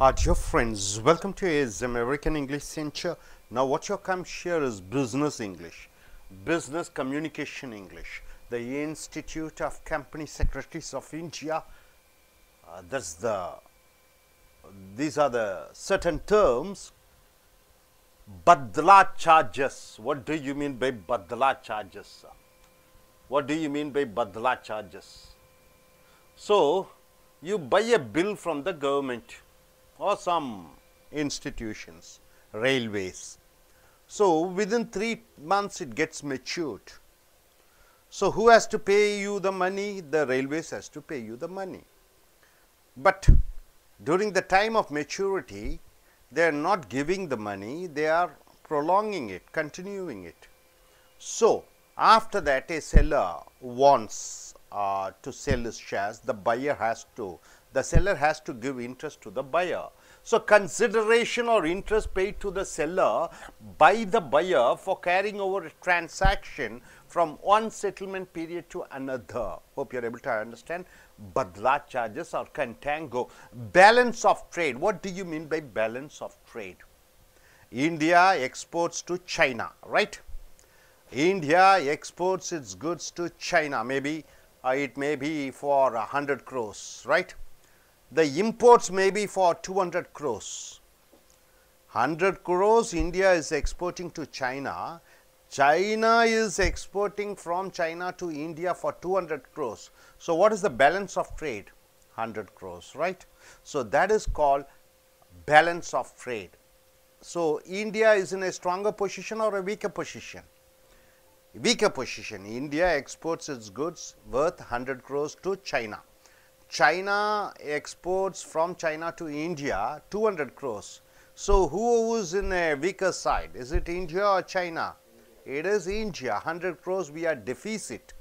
Dear friends, welcome to Ace American English Center. Now, what you come here is business English, business communication English, the Institute of Company Secretaries of India. Uh, that's the these are the certain terms. Badla charges. What do you mean by badla charges? What do you mean by badla charges? So, you buy a bill from the government or some institutions, railways. So, within 3 months it gets matured. So, who has to pay you the money? The railways has to pay you the money. But during the time of maturity, they are not giving the money, they are prolonging it, continuing it. So, after that a seller wants uh, to sell his shares, the buyer has to, the seller has to give interest to the buyer. So, consideration or interest paid to the seller by the buyer for carrying over a transaction from one settlement period to another. Hope you are able to understand. Badla charges or contango. Balance of trade. What do you mean by balance of trade? India exports to China, right? India exports its goods to China, maybe uh, it may be for 100 crores, right? The imports may be for 200 crores. 100 crores India is exporting to China, China is exporting from China to India for 200 crores. So, what is the balance of trade? 100 crores, right? So, that is called balance of trade. So, India is in a stronger position or a weaker position? Weaker position. India exports its goods worth 100 crores to China. China exports from China to India 200 crores. So, who is in a weaker side? Is it India or China? It is India, 100 crores we are deficit.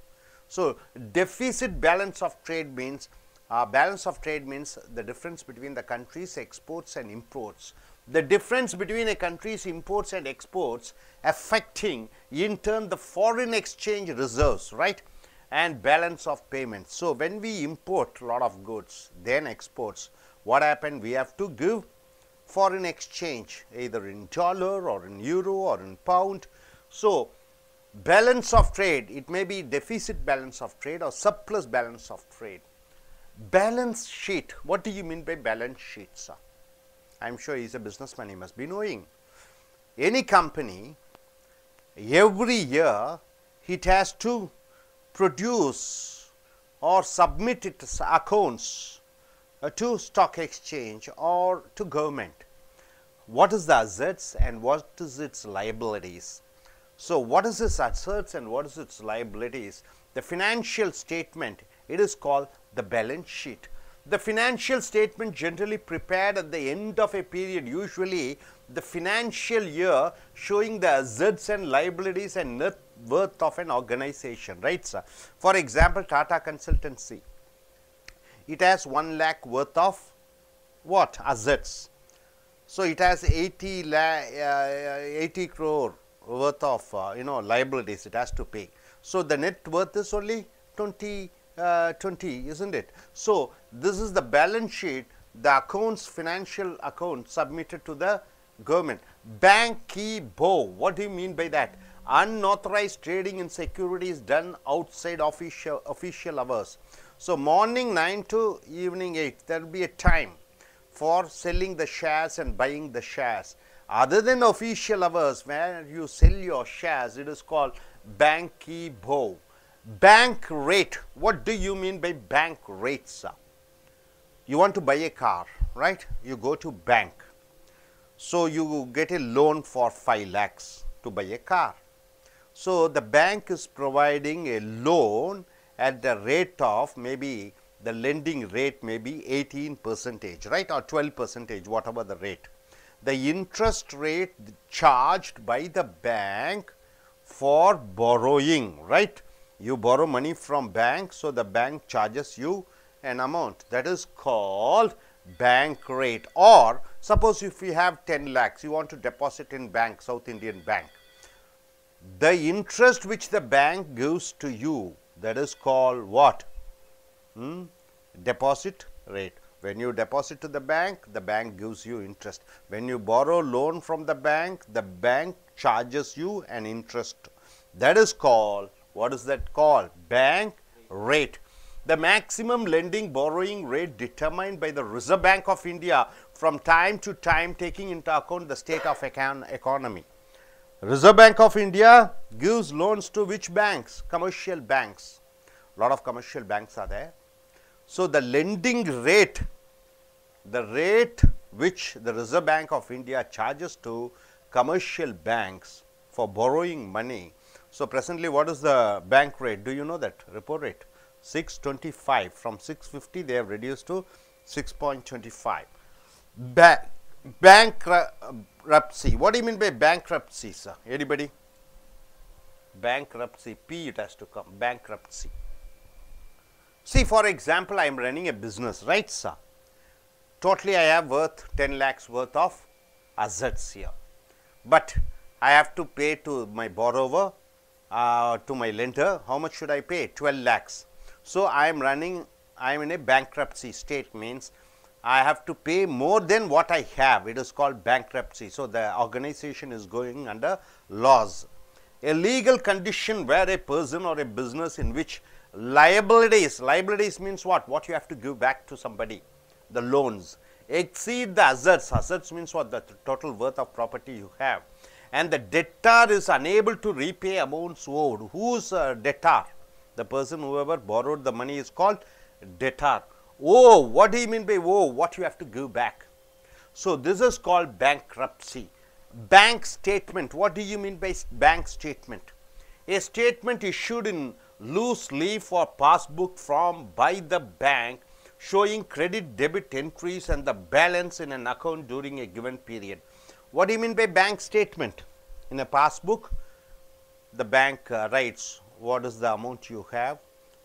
So, deficit balance of trade means uh, balance of trade means the difference between the country's exports and imports. The difference between a country's imports and exports affecting in turn the foreign exchange reserves, right, and balance of payments. So, when we import a lot of goods, then exports, what happened? We have to give foreign exchange either in dollar or in euro or in pound. So, balance of trade, it may be deficit balance of trade or surplus balance of trade. Balance sheet, what do you mean by balance sheet, sir? I am sure he is a businessman, he must be knowing. Any company, every year, it has to produce or submit its accounts uh, to stock exchange or to government. What is the assets and what is its liabilities? So, what is its assets and what is its liabilities? The financial statement, it is called the balance sheet. The financial statement generally prepared at the end of a period, usually the financial year showing the assets and liabilities and net worth of an organization, right sir. For example, Tata Consultancy, it has 1 lakh worth of what assets. So, it has 80 lakh, uh, 80 crore worth of uh, you know liabilities it has to pay. So, the net worth is only 20 uh, 20 is not it. So, this is the balance sheet the accounts financial account submitted to the government. Bank key bow what do you mean by that? Unauthorized trading in securities done outside official official hours. So, morning 9 to evening 8 there will be a time for selling the shares and buying the shares. Other than official hours where you sell your shares it is called bank bow. Bank rate, what do you mean by bank rates? Sir? You want to buy a car, right? You go to bank. So, you get a loan for 5 lakhs to buy a car. So, the bank is providing a loan at the rate of maybe the lending rate may be 18 percentage, right or 12 percentage, whatever the rate. The interest rate charged by the bank for borrowing, right you borrow money from bank. So, the bank charges you an amount that is called bank rate or suppose if you have 10 lakhs you want to deposit in bank South Indian bank. The interest which the bank gives to you that is called what? Hmm? Deposit rate When you deposit to the bank, the bank gives you interest. When you borrow loan from the bank, the bank charges you an interest. That is called, what is that called? Bank rate. The maximum lending borrowing rate determined by the Reserve Bank of India from time to time taking into account the state of econ economy. Reserve Bank of India gives loans to which banks? Commercial banks. A Lot of commercial banks are there. So, the lending rate, the rate which the Reserve Bank of India charges to commercial banks for borrowing money. So, presently what is the bank rate? Do you know that repo rate? 625 from 650 they have reduced to 6.25. Ba bankruptcy. What do you mean by bankruptcy, sir? Anybody? Bankruptcy. P it has to come. Bankruptcy. See, for example, I am running a business, right, sir? Totally, I have worth 10 lakhs worth of assets here, but I have to pay to my borrower, uh, to my lender. How much should I pay? 12 lakhs. So, I am running, I am in a bankruptcy state means I have to pay more than what I have. It is called bankruptcy. So, the organization is going under laws. A legal condition where a person or a business in which liabilities, liabilities means what? What you have to give back to somebody, the loans exceed the assets, assets means what? The total worth of property you have and the debtor is unable to repay amounts owed. Who's a debtor? The person whoever borrowed the money is called debtor. Oh, what do you mean by oh? What you have to give back? So, this is called bankruptcy. Bank statement, what do you mean by bank statement? A statement issued in loose leaf or passbook from by the bank showing credit debit entries and the balance in an account during a given period. What do you mean by bank statement? In a passbook, the bank uh, writes what is the amount you have,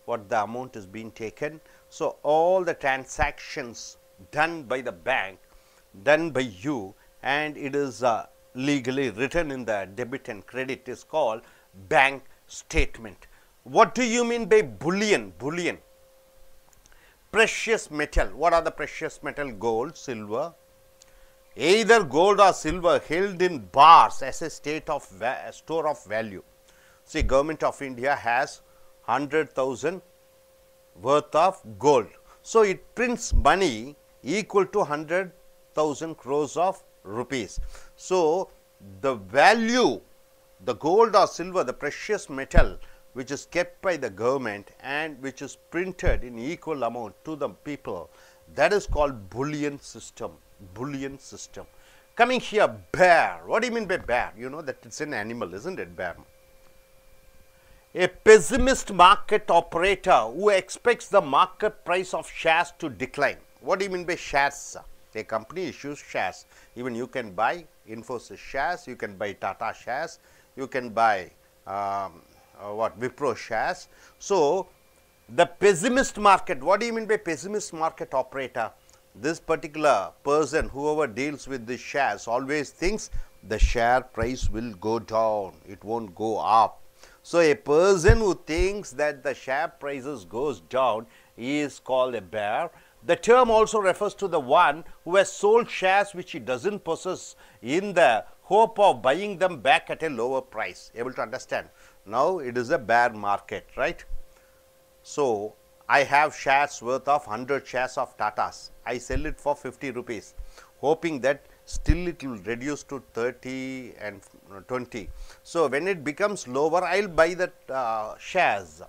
what the amount is being taken. So, all the transactions done by the bank, done by you and it is uh, legally written in the debit and credit is called bank statement. What do you mean by bullion? Bullion. Precious metal. What are the precious metal? Gold, silver. Either gold or silver held in bars as a state of store of value. See, government of India has 100,000 worth of gold. So, it prints money equal to 100,000 crores of rupees. So, the value, the gold or silver, the precious metal which is kept by the government and which is printed in equal amount to the people that is called bullion system bullion system coming here bear what do you mean by bear you know that it's an animal isn't it bear a pessimist market operator who expects the market price of shares to decline what do you mean by shares a company issues shares even you can buy infosys shares you can buy tata shares you can buy um, uh, what Wipro shares. So, the pessimist market, what do you mean by pessimist market operator? This particular person whoever deals with the shares always thinks the share price will go down, it not go up. So, a person who thinks that the share prices goes down is called a bear. The term also refers to the one who has sold shares which he does not possess in the hope of buying them back at a lower price. Able to understand? Now, it is a bear market, right. So, I have shares worth of 100 shares of Tatas. I sell it for 50 rupees, hoping that still it will reduce to 30 and 20. So, when it becomes lower, I will buy that uh, shares.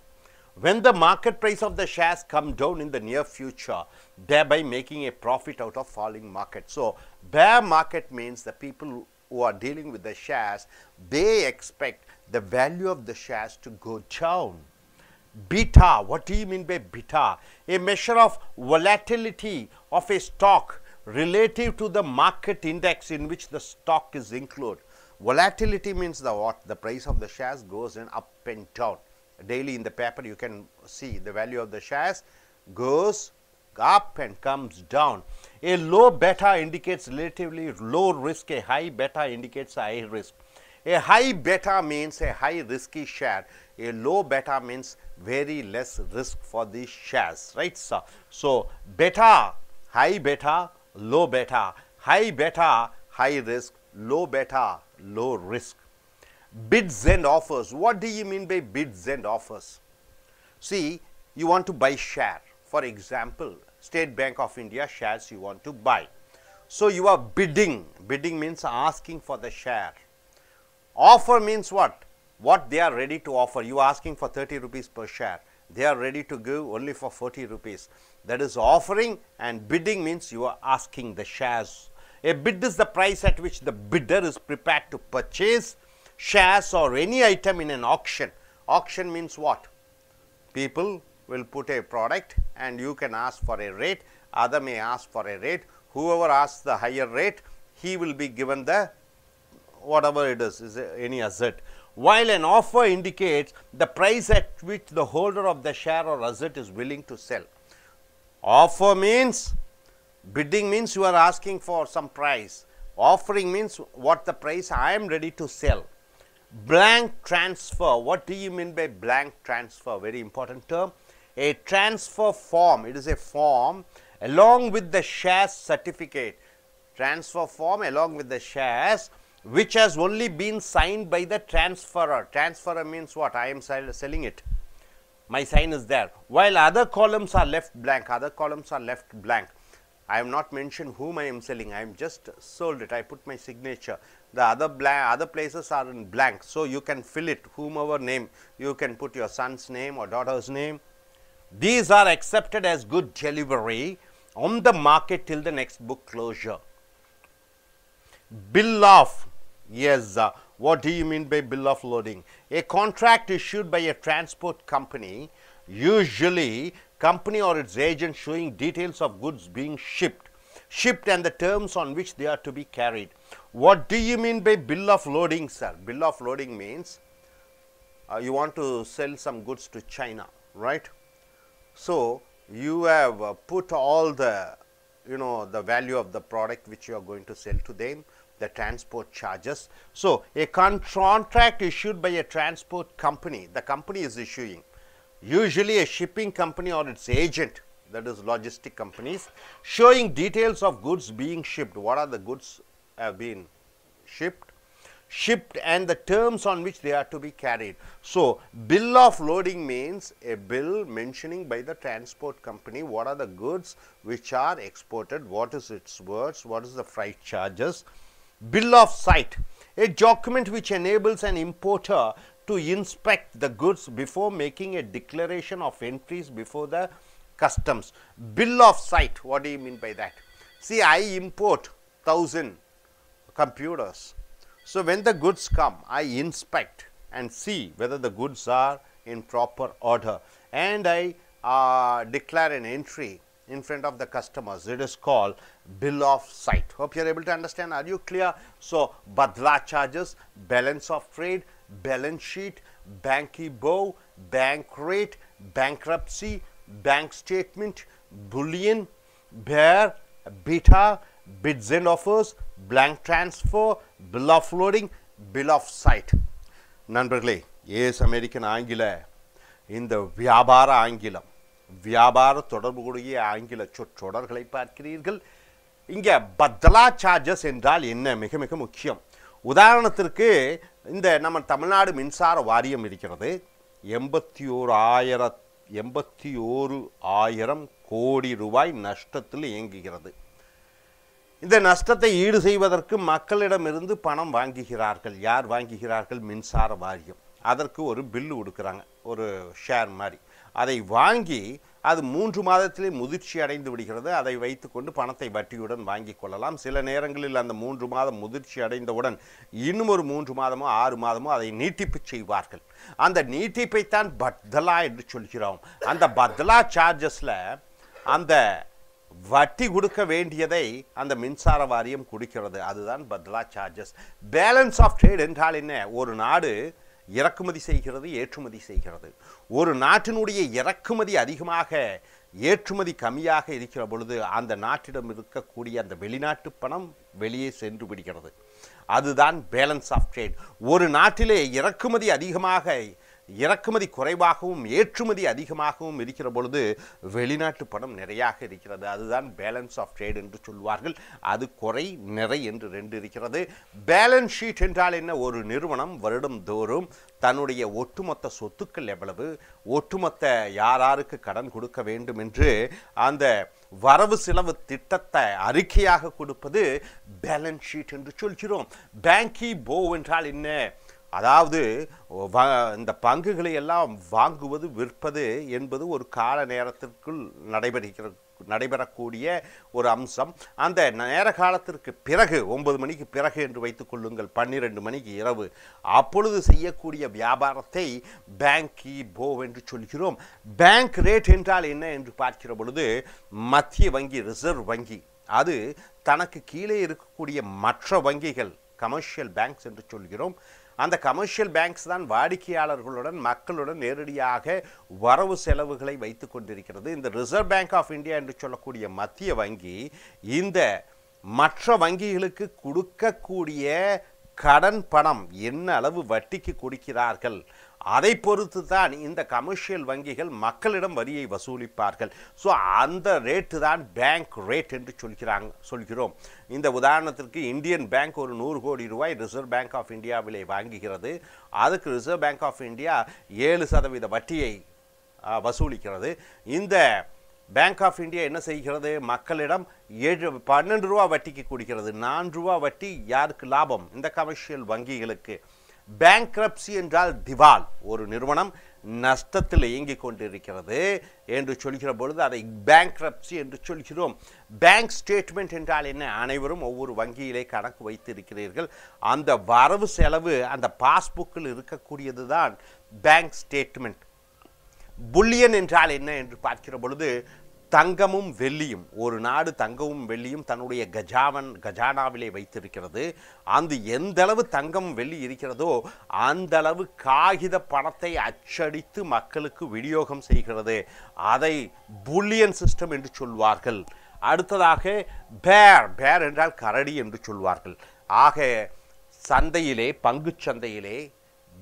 When the market price of the shares come down in the near future, thereby making a profit out of falling market. So, bear market means the people who are dealing with the shares, they expect the value of the shares to go down. Beta, what do you mean by beta? A measure of volatility of a stock relative to the market index in which the stock is included. Volatility means the what? The price of the shares goes in up and down. Daily in the paper you can see the value of the shares goes up and comes down. A low beta indicates relatively low risk, a high beta indicates high risk. A high beta means a high risky share, a low beta means very less risk for these shares, right sir. So, beta high beta, low beta, high beta, high risk, low beta, low risk. Bids and offers. What do you mean by bids and offers? See, you want to buy share. For example, State Bank of India shares you want to buy. So you are bidding. Bidding means asking for the share. Offer means what? What they are ready to offer. You are asking for 30 rupees per share. They are ready to give only for 40 rupees. That is offering and bidding means you are asking the shares. A bid is the price at which the bidder is prepared to purchase shares or any item in an auction. Auction means what? People will put a product and you can ask for a rate, other may ask for a rate. Whoever asks the higher rate, he will be given the whatever it is, is any asset. While an offer indicates the price at which the holder of the share or asset is willing to sell. Offer means bidding means you are asking for some price. Offering means what the price I am ready to sell. Blank transfer. What do you mean by blank transfer? Very important term. A transfer form. It is a form along with the shares certificate. Transfer form along with the shares which has only been signed by the transferor. Transferor means what? I am selling it. My sign is there. While other columns are left blank, other columns are left blank. I have not mentioned whom I am selling. I am just sold it. I put my signature. The other blank, other places are in blank. So you can fill it. Whomever name you can put your son's name or daughter's name. These are accepted as good delivery on the market till the next book closure. Bill of Yes, uh, what do you mean by bill of loading? A contract issued by a transport company, usually company or its agent showing details of goods being shipped, shipped and the terms on which they are to be carried. What do you mean by bill of loading, sir? Bill of loading means uh, you want to sell some goods to China, right? So, you have uh, put all the you know the value of the product which you are going to sell to them the transport charges. So, a contract issued by a transport company, the company is issuing, usually a shipping company or its agent that is logistic companies, showing details of goods being shipped. What are the goods have been shipped? Shipped and the terms on which they are to be carried. So, bill of loading means a bill mentioning by the transport company what are the goods which are exported, what is its worth, what is the freight charges, Bill of sight, a document which enables an importer to inspect the goods before making a declaration of entries before the customs. Bill of sight, what do you mean by that? See, I import 1000 computers. So, when the goods come, I inspect and see whether the goods are in proper order and I uh, declare an entry in front of the customers. It is called bill of sight. Hope you are able to understand. Are you clear? So, badla charges, balance of trade, balance sheet, banky bow, bank rate, bankruptcy, bank statement, bullion, bear, beta, bids and offers, blank transfer, bill of loading, bill of sight. நண்பர்களே ace American ஆங்கில இந்த வியாபார ஆங்கிலம் வியாபார தொடர்புடைய ஆங்கில சொற்றொடர்களை பார்க்கிறீர்கள். இங்கே பத்லா சார்ஜஸ் என்றால் என்ன? மிக மிக முக்கியம். உதாரணத்திற்கு இந்த நம்ம தமிழ்நாடு மின்சார வாரியம் இருக்கிறது. எண்பத்தி ஓரு ஆயிர எண்பத்தி ஓரு ஆயிரம் கோடி ரூபாய் நஷ்டத்தில் இயங்குகிறது. இந்த நஷ்டத்தை ஈடு செய்வதற்கு மக்களிடமிருந்து பணம் வாங்குகிறார்கள். யார் வாங்குகிறார்கள்? மின்சார வாரியம். அதற்கு ஒரு பில்லு கொடுக்குறாங்க. ஒரு ஷேர் மாதிரி. அதை வாங்கி அது மூன்று மாதத்திலே முதிர்ச்சி அடைந்து விடுகிறது. அதை வைத்துக்கொண்டு பணத்தை வட்டியுடன் வாங்கி கொள்ளலாம். சில நேரங்களில் அந்த மூன்று மாதம் முதிர்ச்சி அடைந்தவுடன் இன்னும் ஒரு மூன்று மாதமோ ஆறு மாதமோ அதை நீட்டிப்பு செய்வார்கள். அந்த நீட்டிப்பைத்தான் பத்லா என்று சொல்கிறோம். அந்த பத்லா சார்ஜஸில் அந்த வட்டி கொடுக்க வேண்டியதை அந்த மின்சார வாரியம் கொடுக்கிறது. அதுதான் பத்லா சார்ஜஸ் பேலன்ஸ் ஆஃப் ட்ரேட் என்றால் என்ன? ஒரு நாடு இறக்குமதி செய்கிறது ஏற்றுமதி செய்கிறது. ஒரு நாட்டினுடைய இறக்குமதி அதிகமாக ஏற்றுமதி கம்மியாக இருக்கிற பொழுது அந்த நாட்டிடம் இருக்கக்கூடிய அந்த வெளிநாட்டு பணம் வெளியே சென்று விடுகிறது. அதுதான் பேலன்ஸ் ஆஃப் ட்ரேட். ஒரு நாட்டிலே இறக்குமதி அதிகமாக இறக்குமதி குறைவாகவும் ஏற்றுமதி அதிகமாகவும் இருக்கிற பொழுது வெளிநாட்டு பணம் நிறையாக இருக்கிறது. அதுதான் பேலன்ஸ் ஆஃப் ட்ரேட் என்று சொல்வார்கள். அது குறை நிறை என்று ரெண்டு இருக்கிறது. பேலன்ஸ் ஷீட் என்றால் என்ன? ஒரு நிறுவனம் வருடந்தோறும் தன்னுடைய ஒட்டுமொத்த சொத்துக்கள் எவ்வளவு ஒட்டுமொத்த யாராருக்கு கடன் கொடுக்க வேண்டும் என்று அந்த வரவு செலவு திட்டத்தை அறிக்கையாக கொடுப்பது பேலன்ஸ் ஷீட் என்று சொல்கிறோம். பேங்கி போ என்றால் என்ன? அதாவது வ- இந்த பங்குகளை எல்லாம் வாங்குவது விற்பது என்பது ஒரு கால நேரத்திற்குள் நடைபெறுகிற நடைபெறக்கூடிய ஒரு அம்சம். அந்த நேர காலத்திற்கு பிறகு ஒன்பது மணிக்கு பிறகு என்று வைத்துக் கொள்ளுங்கள் பன்னிரெண்டு மணிக்கு இரவு அப்பொழுது செய்யக்கூடிய வியாபாரத்தை பேங்கி போ என்று சொல்கிறோம். பேங்க் ரேட் என்றால் என்ன என்று பார்க்கிற பொழுது மத்திய வங்கி ரிசர்வ் வங்கி அது தனக்கு கீழே இருக்கக்கூடிய மற்ற வங்கிகள் கமர்ஷியல் பேங்க்ஸ் என்று சொல்கிறோம். அந்த கமர்ஷியல் பேங்க்ஸ் தான் வாடிக்கையாளர்களுடன் மக்களுடன் நேரடியாக வரவு செலவுகளை வைத்து கொண்டிருக்கிறது. இந்த ரிசர்வ் பேங்க் ஆஃப் இந்தியா என்று சொல்லக்கூடிய மத்திய வங்கி இந்த மற்ற வங்கிகளுக்கு கொடுக்கக்கூடிய கடன் பணம் என்ன அளவு வட்டிக்கு கொடுக்கிறார்கள்? அதை பொறுத்து தான் இந்த கமர்ஷியல் வங்கிகள் மக்களிடம் வரியை வசூலிப்பார்கள். ஸோ அந்த ரேட்டு தான் பேங்க் ரேட் என்று சொல்கிறாங்க சொல்கிறோம். இந்த உதாரணத்திற்கு இந்தியன் பேங்க் ஒரு நூறு கோடி ரூபாய் ரிசர்வ் பேங்க் ஆஃப் இந்தியாவிலே வாங்குகிறது. அதுக்கு ரிசர்வ் பேங்க் ஆஃப் இந்தியா ஏழு சதவீத வட்டியை வசூலிக்கிறது. இந்த பேங்க் ஆஃப் இந்தியா என்ன செய்கிறது? மக்களிடம் ஏழு பன்னெண்டு ரூபா வட்டிக்கு கொடுக்கிறது. நான்கு ரூபா வட்டி யாருக்கு லாபம்? இந்த கமர்ஷியல் வங்கிகளுக்கு. பேங்க்ரப்சி என்றால் திவால். ஒரு நிறுவனம் நஷ்டத்தில் இயங்கிக் கொண்டிருக்கிறது என்று சொல்கிற பொழுது அதை பேங்க்ரப்சி என்று சொல்கிறோம். பேங்க் ஸ்டேட்மெண்ட் என்றால் என்ன? அனைவரும் ஒவ்வொரு வங்கியிலே கணக்கு வைத்திருக்கிறீர்கள். அந்த வரவு செலவு அந்த பாஸ்புக்கில் இருக்கக்கூடியது தான் பேங்க் ஸ்டேட்மெண்ட் புல்லியன் என்றால் என்ன என்று பார்க்கிற பொழுது தங்கமும் வெள்ளியும் ஒரு நாடு தங்கமும் வெள்ளியும் தன்னுடைய கஜாவன் கஜானாவிலே வைத்திருக்கிறது. அந்த எந்தளவு தங்கம் வெள்ளி இருக்கிறதோ அந்த அளவு காகித பணத்தை அச்சடித்து மக்களுக்கு விநியோகம் செய்கிறது. அதை புல்லியன் சிஸ்டம் என்று சொல்வார்கள். அடுத்ததாக பேர் பேர் என்றால் கரடி என்று சொல்வார்கள். ஆக சந்தையிலே பங்குச் சந்தையிலே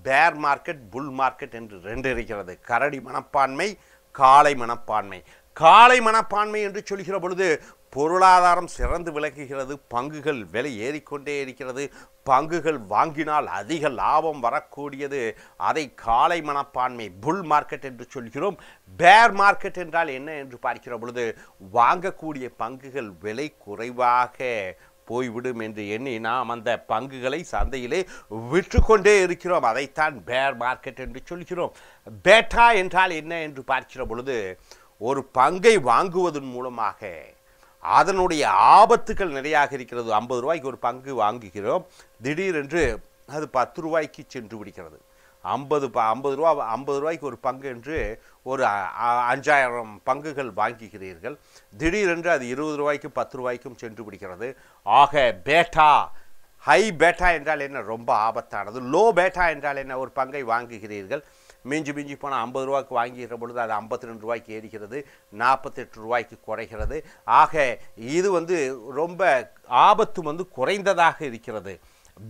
பேர் மார்க்கெட் புல் மார்க்கெட் என்று ரெண்டு இருக்கிறது. கரடி மனப்பான்மை காலை மனப்பான்மை. காலை மனப்பான்மை என்று சொல்கிற பொழுது பொருளாதாரம் சிறந்து விளக்குகிறது பங்குகள் விலை ஏறிக்கொண்டே இருக்கிறது பங்குகள் வாங்கினால் அதிக லாபம் வரக்கூடியது. அதை காலை மனப்பான்மை புல் மார்க்கெட் என்று சொல்கிறோம். பேர் மார்க்கெட் என்றால் என்ன என்று பார்க்கிற பொழுது வாங்கக்கூடிய பங்குகள் விலை குறைவாக போய்விடும் என்று எண்ணி நாம் அந்த பங்குகளை சந்தையிலே விற்றுக்கொண்டே இருக்கிறோம். அதைத்தான் பேர் மார்க்கெட் என்று சொல்கிறோம். பேட்டா என்றால் என்ன என்று பார்க்கிற பொழுது ஒரு பங்கை வாங்குவதன் மூலமாக அதனுடைய ஆபத்துக்கள் நிறையாக இருக்கிறது. ஐம்பது ரூபாய்க்கு ஒரு பங்கு வாங்குகிறோம். திடீரென்று அது பத்து ரூபாய்க்கு சென்று விடுகிறது. ஐம்பது ப ஐம்பது ரூபா ஐம்பது ரூபாய்க்கு ஒரு பங்கு என்று ஒரு அஞ்சாயிரம் பங்குகள் வாங்குகிறீர்கள் திடீரென்று அது இருபது ரூபாய்க்கு பத்து ரூபாய்க்கும் சென்று பிடிக்கிறது ஆக பேட்டா ஹை பேட்டா என்றால் என்ன? ரொம்ப ஆபத்தானது. லோ பேட்டா என்றால் என்ன? ஒரு பங்கை வாங்குகிறீர்கள். மிஞ்சி மிஞ்சி போனால் ஐம்பது ரூபாய்க்கு வாங்கிக்கிற பொழுது அது ஐம்பத்தி ரெண்டு ரூபாய்க்கு ஏறுகிறது. நாற்பத்தெட்டு ரூபாய்க்கு குறைகிறது. ஆக இது வந்து ரொம்ப ஆபத்து வந்து குறைந்ததாக இருக்கிறது.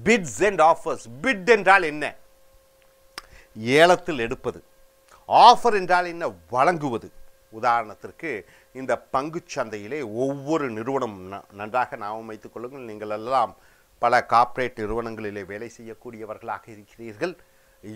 பிட்ஸ் அண்ட் ஆஃபர்ஸ் பிட் என்றால் என்ன? ஏலத்தில் எடுப்பது. ஆஃபர் என்றால் என்ன? வழங்குவது. உதாரணத்திற்கு இந்த பங்குச் சந்தையிலே ஒவ்வொரு நிறுவனம் ந- நன்றாக ஞாபகம் வைத்துக் கொள்ளுங்கள். நீங்கள் எல்லாம் பல கார்ப்பரேட் நிறுவனங்களிலே வேலை செய்யக்கூடியவர்களாக இருக்கிறீர்கள்.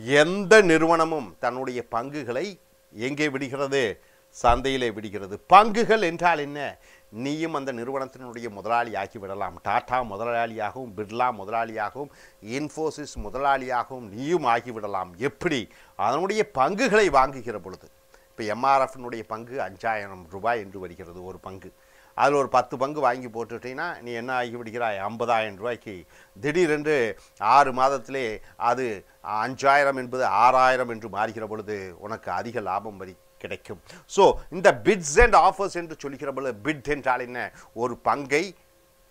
எந்த நிறுவனமும் தன்னுடைய பங்குகளை எங்கே விடுகிறது? சந்தையிலே விடுகிறது. பங்குகள் என்றால் என்ன? நீயும் அந்த நிறுவனத்தினுடைய முதலாளி ஆக்கி விடலாம். டாடா முதலாளியாகவும் பிர்லா முதலாளியாகவும் இன்ஃபோசிஸ் முதலாளியாகவும் நீயும் ஆகிவிடலாம் எப்படி? அதனுடைய பங்குகளை வாங்குகிற பொழுது. இப்போ எம்ஆர்எஃப்னுடைய பங்கு அஞ்சாயிரம் ரூபாய் என்று வருகிறது ஒரு பங்கு. அதில் ஒரு பத்து பங்கு வாங்கி போட்டுட்டீங்கன்னா நீ என்ன ஆகி விடுகிறாய் ஐம்பதாயிரம் ரூபாய்க்கு. திடீரென்று ஆறு மாதத்திலே அது அஞ்சாயிரம் என்பது ஆறாயிரம் என்று மாறுகிற பொழுது உனக்கு அதிக லாபம் வரி கிடைக்கும். ஸோ இந்த பிட்ஸ் அண்ட் ஆஃபர்ஸ் என்று சொல்கிற போல பிட் என்றால் என்ன? ஒரு பங்கை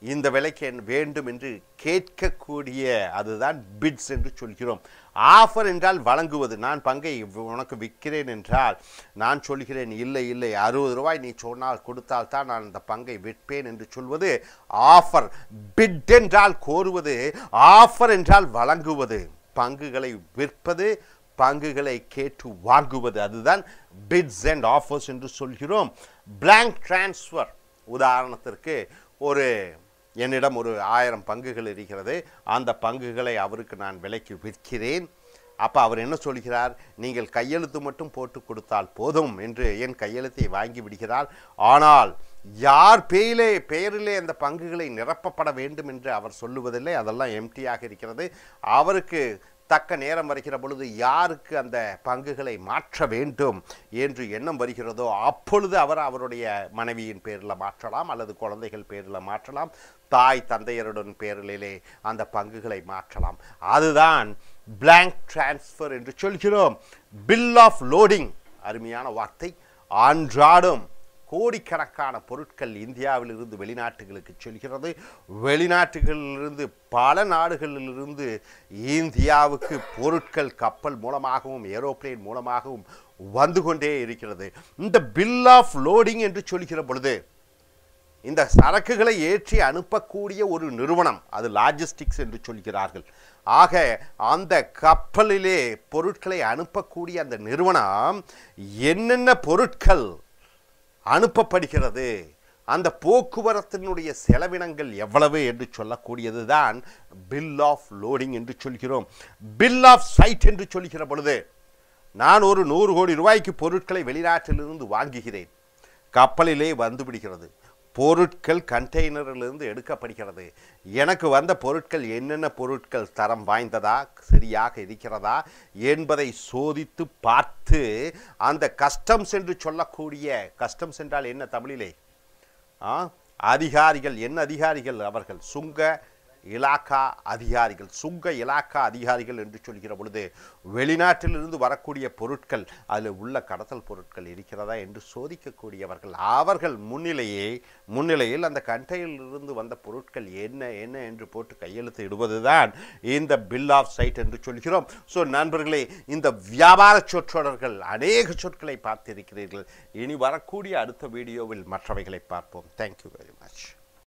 இந்த விலைக்கு வேண்டும் என்று கேட்கக்கூடிய அதுதான் பிட்ஸ் என்று சொல்கிறோம். ஆஃபர் என்றால் வழங்குவது. நான் பங்கை உனக்கு விற்கிறேன் என்றால் நான் சொல்கிறேன் இல்லை இல்லை அறுபது ரூபாய் நீ சொன்னால் கொடுத்தால் தான் நான் அந்த பங்கை விற்பேன் என்று சொல்வது ஆஃபர் பிட் என்றால் கோருவது ஆஃபர் என்றால் வழங்குவது. பங்குகளை விற்பது பங்குகளை கேட்டு வாங்குவது. அதுதான் பிட்ஸ் அண்ட் ஆஃபர்ஸ் என்று சொல்கிறோம். பிளாங்க் டிரான்ஸ்ஃபர் உதாரணத்திற்கு ஒரு என்னிடம் ஒரு ஆயிரம் பங்குகள் இருக்கிறது. அந்த பங்குகளை அவருக்கு நான் விலைக்கு விற்கிறேன். அப்போ அவர் என்ன சொல்கிறார்? நீங்கள் கையெழுத்து மட்டும் போட்டு கொடுத்தால் போதும் என்று என் கையெழுத்தை வாங்கி விடுகிறார். ஆனால் யார் பேயிலே பெயரிலே அந்த பங்குகளை நிரப்பப்பட வேண்டும் என்று அவர் சொல்லுவதில்லை. அதெல்லாம் எம்டியாக இருக்கிறது. அவருக்கு தக்க நேரம் வருகிற பொழுது யாருக்கு அந்த பங்குகளை மாற்ற வேண்டும் என்று எண்ணம் வருகிறதோ அப்பொழுது அவர் அவருடைய மனைவியின் பேரில் மாற்றலாம் அல்லது குழந்தைகள் பேரில் மாற்றலாம் தாய் தந்தையருடன் பேரிலே அந்த பங்குகளை மாற்றலாம். அதுதான் பிளாங்க் டிரான்ஸ்ஃபர் என்று சொல்கிறோம். பில் ஆஃப் லோடிங் அருமையான வார்த்தை. அன்றாடும் கோடிக்கணக்கான பொருட்கள் இந்தியாவிலிருந்து வெளிநாட்டுகளுக்கு செல்கிறது. வெளிநாட்டுகளிலிருந்து பல நாடுகளிலிருந்து இந்தியாவுக்கு பொருட்கள் கப்பல் மூலமாகவும் ஏரோப்ளேன் மூலமாகவும் வந்து கொண்டே இருக்கிறது. இந்த பில் ஆஃப் லோடிங் என்று சொல்கிற பொழுது இந்த சரக்குகளை ஏற்றி அனுப்பக்கூடிய ஒரு நிறுவனம் அது லாஜிஸ்டிக்ஸ் என்று சொல்கிறார்கள். ஆக அந்த கப்பலிலே பொருட்களை அனுப்பக்கூடிய அந்த நிறுவனம் என்னென்ன பொருட்கள் அனுப்பப்படுகிறது. அந்த போக்குவரத்தினுடைய செலவினங்கள் எவ்வளவு என்று சொல்லக்கூடியது தான் பில் ஆஃப் லோடிங் என்று சொல்கிறோம். பில் ஆஃப் சைட் என்று சொல்கிற பொழுது நான் ஒரு நூறு கோடி ரூபாய்க்கு பொருட்களை வெளிநாட்டிலிருந்து வாங்குகிறேன். கப்பலிலே வந்து விடுகிறது. பொருட்கள் கண்டெய்னரிலிருந்து எடுக்கப்படுகிறது. எனக்கு வந்த பொருட்கள் என்னென்ன பொருட்கள் தரம் வாய்ந்ததா சரியாக இருக்கிறதா என்பதை சோதித்து பார்த்து அந்த கஸ்டம்ஸ் என்று சொல்லக்கூடிய கஸ்டம்ஸ் என்றால் என்ன தமிழிலே? ஆ? அதிகாரிகள் என்ன அதிகாரிகள் அவர்கள்? சுங்க இலாக்கா அதிகாரிகள் சுங்க இலாக்கா அதிகாரிகள் என்று சொல்கிற பொழுது வெளிநாட்டிலிருந்து வரக்கூடிய பொருட்கள் அதில் உள்ள கடத்தல் பொருட்கள் இருக்கிறதா என்று சோதிக்கக்கூடியவர்கள். அவர்கள் முன்னிலையே முன்னிலையில் அந்த கண்டையிலிருந்து வந்த பொருட்கள் என்ன என்ன என்று போட்டு கையெழுத்து இடுவதுதான் இந்த பில் ஆஃப் சைட் என்று சொல்கிறோம். ஸோ நண்பர்களே இந்த வியாபார சொற்றொடர்கள் அநேக சொற்களை பார்த்திருக்கிறீர்கள். இனி வரக்கூடிய அடுத்த வீடியோவில் மற்றவைகளை பார்ப்போம். Thank you very much